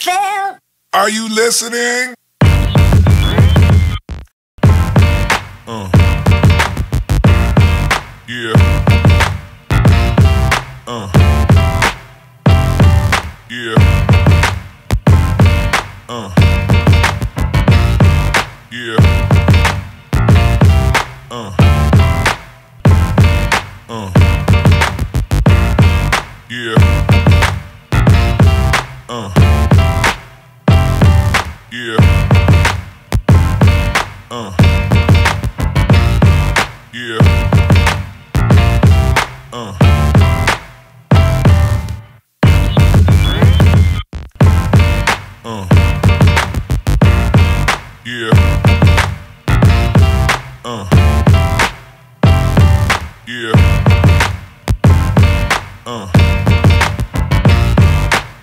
Phil. Are you listening? Uh. Yeah. Uh. Yeah. Uh. Yeah. Uh. Yeah. Uh. Uh. Yeah. Uh. Yeah. Uh.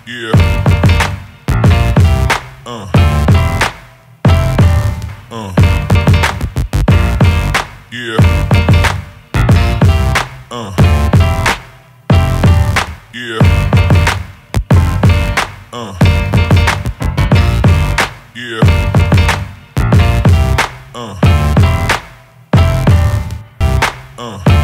Yeah. Uh. Yeah. Uh. Yeah. Uh. Uh.